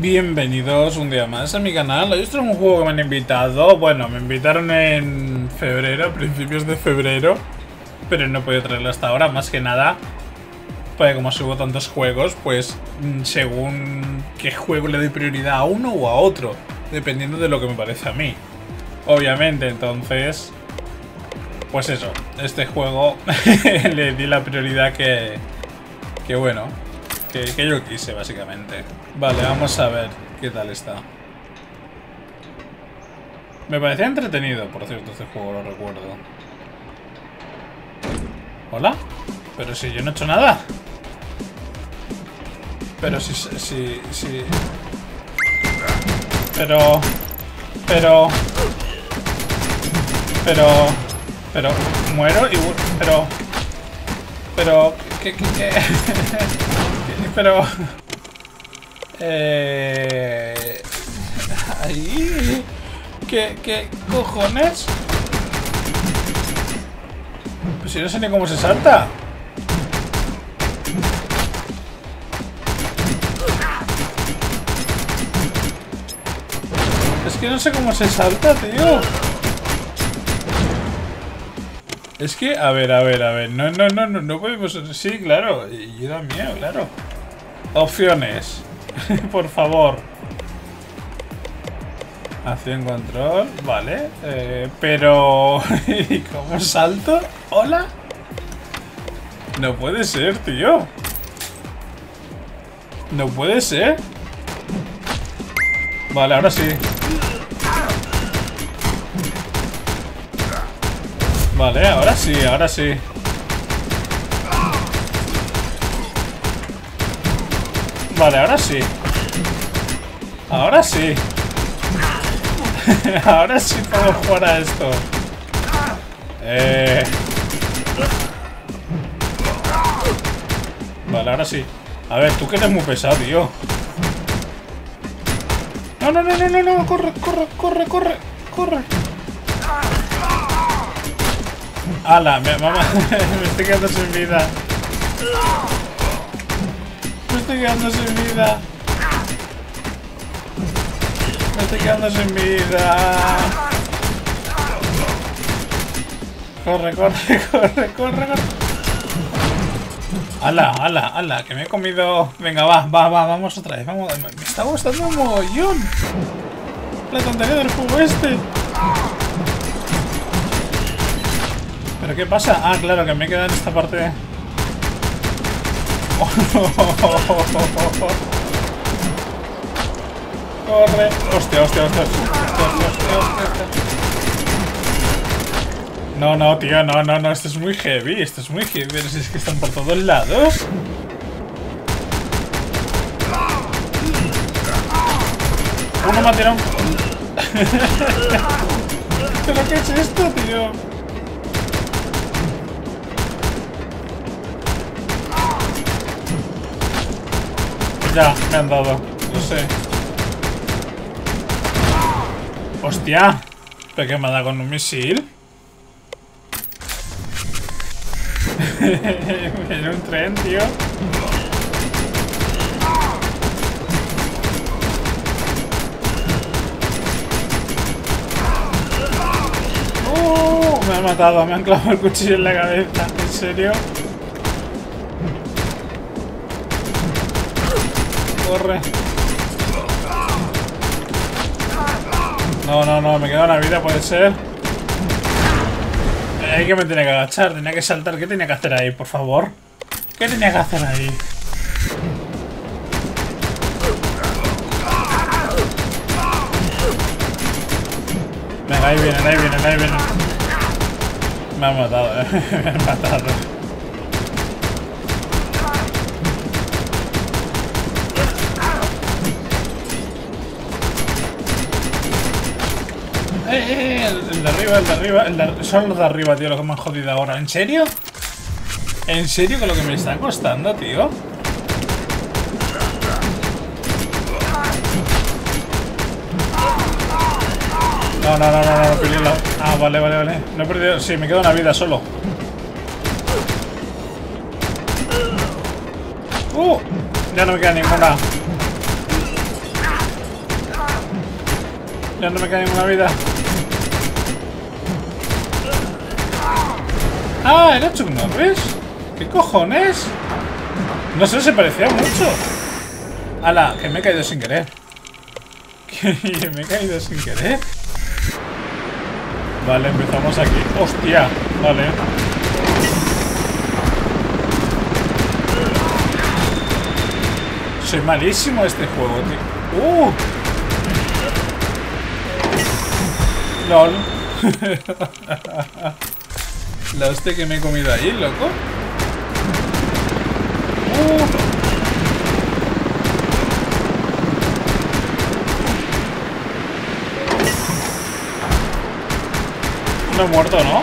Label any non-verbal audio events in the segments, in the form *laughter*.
Bienvenidos un día más a mi canal. Hoy es un juego que me han invitado. Bueno, me invitaron en febrero, a principios de febrero. Pero no he podido traerlo hasta ahora, más que nada. Pues como subo tantos juegos, pues mm, según qué juego le doy prioridad a uno o a otro. Dependiendo de lo que me parece a mí. Obviamente, entonces... Pues eso, este juego *laughs* le di la prioridad que... Que bueno, que, yo quise, básicamente. Vale, vamos a ver qué tal está. Me parecía entretenido, por cierto, este juego, lo recuerdo. ¿Hola? Pero si yo no he hecho nada. Pero si... si... si... Pero... Pero... Pero... Pero... Muero y... Pero... Pero... ¿Qué... qué, qué? *laughs* Pero... Eh... Ahí... ¿Qué, qué cojones? Pues si no sé ni cómo se salta. Que no sé cómo se salta, tío. Es que, a ver, a ver, a ver. No, no, no, no, no podemos. Sí, claro. Y da miedo, claro. Opciones. *laughs* Por favor. Acción control. Vale. Eh, pero. *laughs* ¿Y cómo salto? ¿Hola? No puede ser, tío. No puede ser. Vale, ahora sí. Vale, ahora sí, ahora sí. Vale, ahora sí. Ahora sí. *laughs* ahora sí puedo jugar a esto. Eh... Vale, ahora sí. A ver, tú que eres muy pesado, tío. No, no, no, no, no, no, corre, corre, corre, corre, corre. ¡Hala! *laughs* Me, estoy quedando sin vida. Me estoy quedando sin vida. Me estoy quedando sin vida. Corre, corre, *laughs* corre, corre, corre. ¡Hala, hala, hala! Que me he comido... Venga, va, va, va, vamos otra vez. Me está gustando un mogollón. La tontería del juego este. ¿Pero qué pasa? Ah, claro, que me queda en esta parte... *laughs* Corre. Hostia, hostia, hostia. No, no, tío, no, no, no, esto es muy heavy, esto es muy heavy, pero si es que están por todos lados. Uno me ha tirado. *laughs* ¿Pero qué es esto, tío? Ya, me han dado. Lo sé. Hostia. ¿Pero qué me ha dado con un misil? *laughs* en un tren, tío. Uh, me ha matado, me han clavado el cuchillo en la cabeza. ¿En serio? Corre. No, no, no, me queda una vida, puede ser. Eh, que me tenía que agachar, tenía que saltar. ¿Qué tenía que hacer ahí, por favor? ¿Qué tenía que hacer ahí? Venga, ahí vienen, ahí vienen, ahí vienen. Me han matado, eh. *laughs* Me han matado. Eh, eh, el, el de arriba, el de arriba, el de, son los de arriba, tío, lo que me han jodido ahora. ¿En serio? ¿En serio que lo que me está costando, tío? No, no, no, no, no, no perdí la... Ah, vale, vale, vale. No he perdido... Sí, me queda una vida solo. ¡Uh! Ya no me queda ninguna. Ya no me queda ninguna vida. Ah, era Chuck Norris. ¿Qué cojones? No sé, se parecía mucho. Ala, que me he caído sin querer. *laughs* Que me he caído sin querer. Vale, empezamos aquí. ¡Hostia! Vale. Soy malísimo este juego, tío. ¡Uh! *laughs* LOL. *laughs* La hostia que me he comido ahí, loco. ¡Uh! Muerto, ¿no?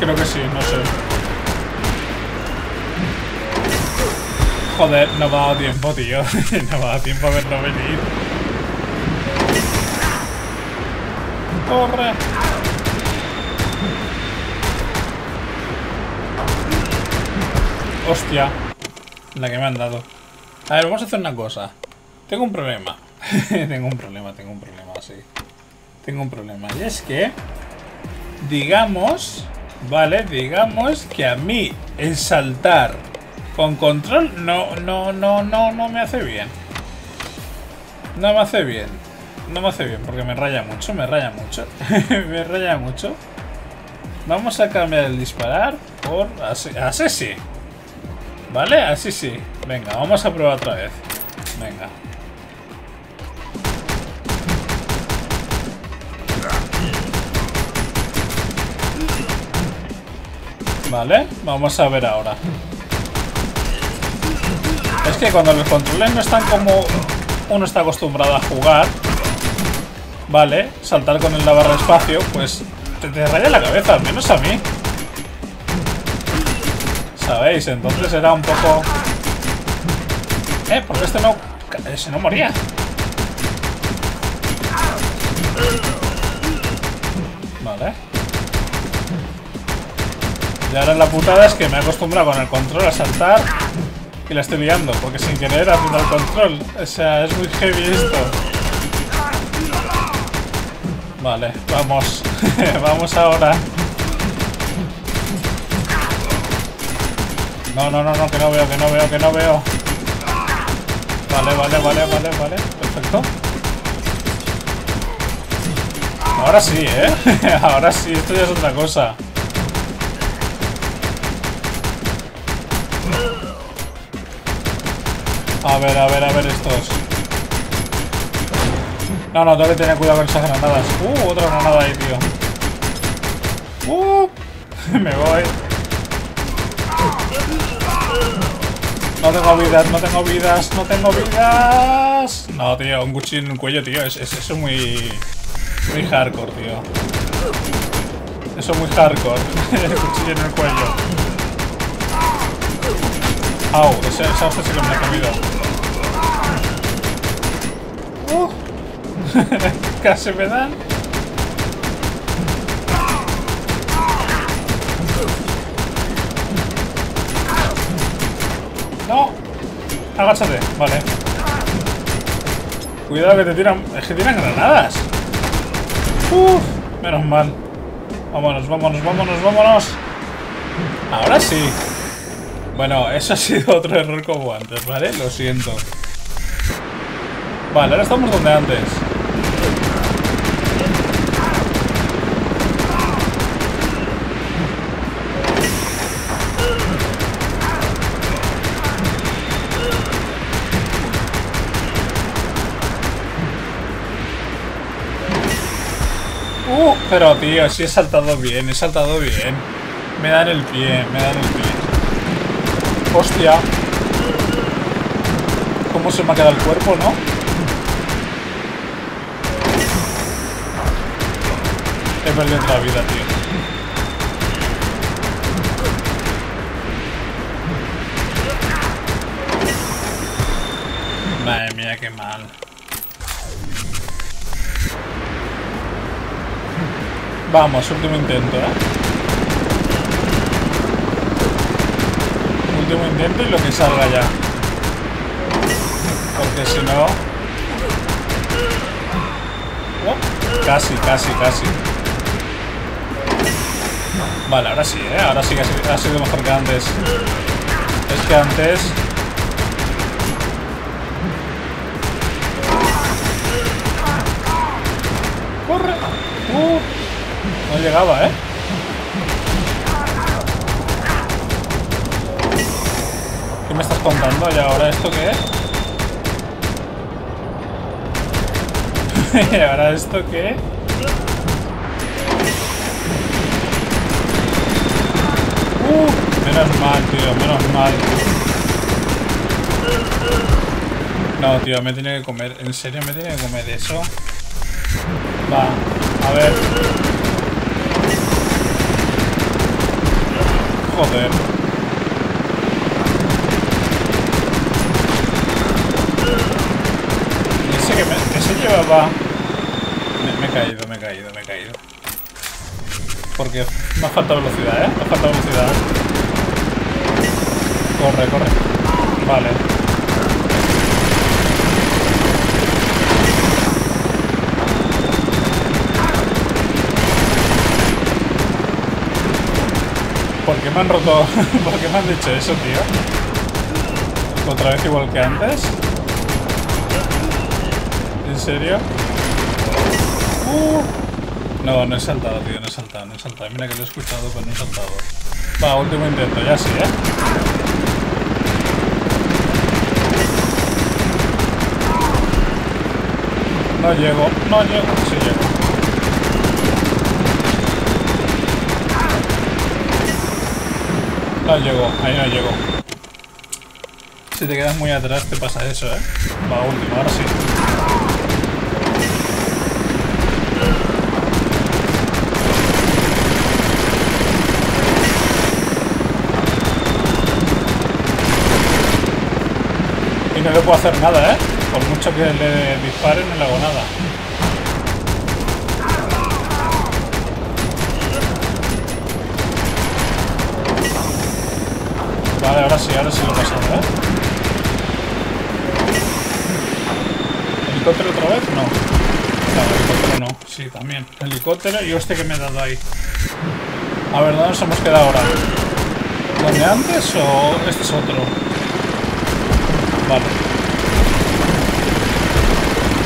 Creo que sí, no sé. Joder, no me ha dado tiempo, tío. *laughs* no me ha dado tiempo a verlo venir. ¡Corre! Hostia. La que me han dado. A ver, vamos a hacer una cosa. Tengo un problema. *laughs* tengo un problema, tengo un problema, sí. Tengo un problema. Y es que... Digamos... Vale, digamos que a mí el saltar con control no, no, no, no, no me hace bien. No me hace bien. No me hace bien porque me raya mucho, me raya mucho. *laughs* me raya mucho. Vamos a cambiar el disparar por así, así sí. ¿Vale? Así sí. Venga, vamos a probar otra vez. Venga. Vale, vamos a ver ahora. Es que cuando los controles no están como uno está acostumbrado a jugar, vale, saltar con la barra espacio, pues te, te raya la cabeza, al menos a mí. ¿Sabéis? Entonces era un poco... Eh, porque este no... Ese no moría. Vale. Y ahora la putada es que me he acostumbrado con el control a saltar y la estoy liando, porque sin querer haciendo el control. O sea, es muy heavy esto. Vale, vamos. *laughs* vamos ahora. No, no, no, no, que no veo, que no veo, que no veo. Vale, vale, vale, vale, vale. Perfecto. Ahora sí, ¿eh? *laughs* Ahora sí, esto ya es otra cosa. A ver, a ver, a ver estos. No, no, tengo que tener cuidado con esas granadas. Uh, otra granada ahí, tío. Uh, *laughs* me voy. No tengo vidas, no tengo vidas, no tengo vidas. No, tío, un cuchillo en el cuello, tío. Es, es, eso es muy... Muy hardcore, tío. Eso es muy hardcore. *laughs* el cuchillo en el cuello. Au, esa, esa sí que me la he comido. Uh. *laughs* Casi me dan. No. Agáchate. Vale. Cuidado que te tiran... Es que tiran granadas. Uf, menos mal. Vámonos, vámonos, vámonos, vámonos. Ahora sí. Bueno, eso ha sido otro error como antes, ¿vale? Lo siento. Vale, ahora estamos donde antes. Pero tío, si he saltado bien, he saltado bien. Me dan el pie, me dan el pie. Hostia. ¿Cómo se me ha quedado el cuerpo, no? He perdido otra vida, tío. Madre mía, qué mal. Vamos, último intento, ¿eh? Último intento y lo que salga ya. Porque si no... Oh, casi, casi, casi. Vale, ahora sí, ¿eh? Ahora sí que ha sido mejor que antes. Es que antes... ¡Corre! ¡Uh! No llegaba, ¿eh? ¿Qué me estás contando? ¿Y ahora esto qué es? ¿Y *laughs* ahora esto qué? Uh, menos mal, tío, menos mal. No, tío, me tiene que comer. ¿En serio me tiene que comer eso? Va, a ver. Joder. Ese que, me, ese llevaba... Me, he caído, me he caído, me he caído. Porque me ha faltado velocidad, ¿eh? Me ha faltado velocidad. Corre, corre. Vale. Me han roto? *laughs* ¿Por qué me han dicho eso, tío? ¿Otra vez igual que antes? ¿En serio? Uh. No, no he saltado, tío, no he saltado, no he saltado. Mira que lo he escuchado, pero no he saltado. Va, último intento, ya sí, ¿eh? No llego, no llego, sí llego. No llego, ahí no llego. Si te quedas muy atrás te pasa eso, ¿eh? Va, último, ahora sí. Y no le puedo hacer nada, ¿eh? Por mucho que le dispare no le hago nada. Vale, ahora sí, ahora sí lo he pasado, ¿eh? ¿Helicóptero otra vez? No. No, helicóptero no. Sí, también. Helicóptero y este que me he dado ahí. A ver, ¿dónde nos hemos quedado ahora? ¿Dónde antes o este es otro? Vale.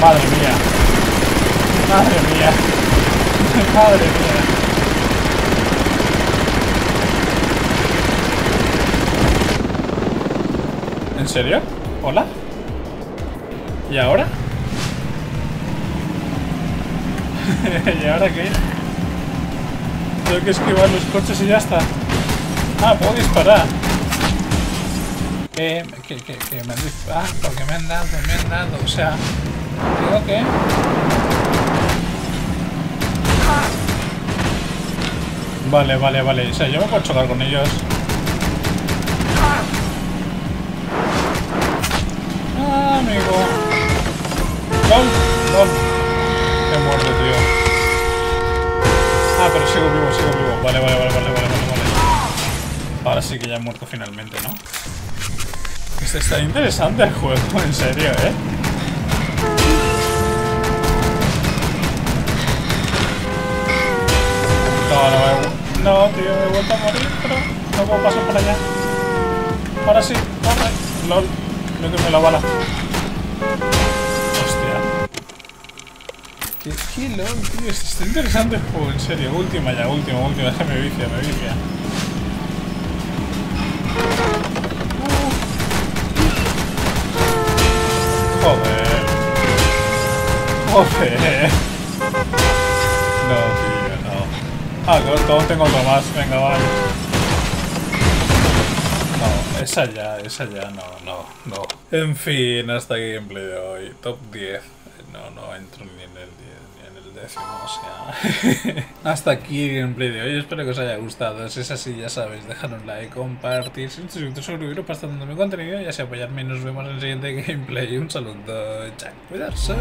Madre mía. Madre mía. *laughs* Madre mía. ¿En serio? ¿Hola? ¿Y ahora? *laughs* ¿Y ahora qué? Tengo que esquivar los coches y ya está. Ah, puedo disparar. Eh, que, que, que me han disparado. Ah, porque me han dado, me han dado. O sea, digo que... Vale, vale, vale. O sea, yo me puedo chocar con ellos. Amigo. ¡Lol! ¡Lol! Me muerto, tío. Ah, pero sigo vivo, sigo vivo. Vale, vale, vale, vale, vale, vale. Ahora sí que ya he muerto finalmente, ¿no? Este está interesante el juego, *laughs* en serio, ¿eh? No, no, me... no, tío, he vuelto a morir, pero no puedo pasar por allá. Ahora sí, corre. LOL, méteme la bala. Hostia. Qué, qué lol, tío. Está interesante el juego, en serio. Última ya, última, última. Que me vicia, me vicia. Joder. Joder. No, tío, no. Ah, todos tengo otro más. Venga, vale. No, esa ya, esa ya, no, no, no. En fin, hasta aquí gameplay de hoy. Top 10. No, no entro ni en el 10 ni en el décimo, o sea. *laughs* hasta aquí el gameplay de hoy. Espero que os haya gustado. Si es así, ya sabéis, dejar un like, compartir, suscribiros, suscribiros para estar dando mi contenido y así apoyarme. Nos vemos en el siguiente gameplay. Un saludo, chao, cuidarse.